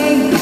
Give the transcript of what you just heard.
away.